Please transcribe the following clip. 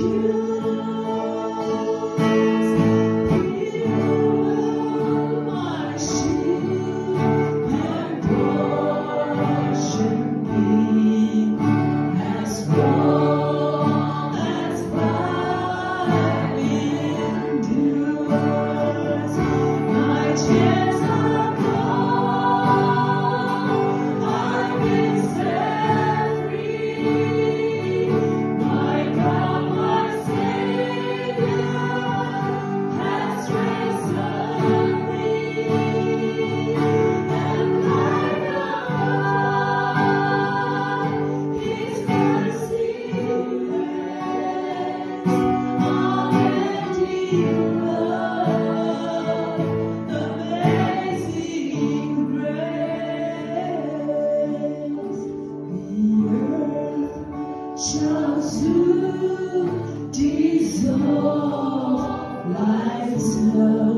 you. Dissolve like snow.